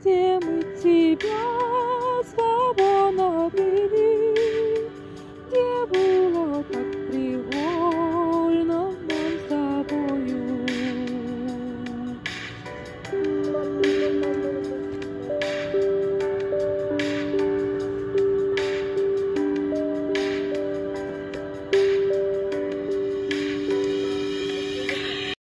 где мы тебя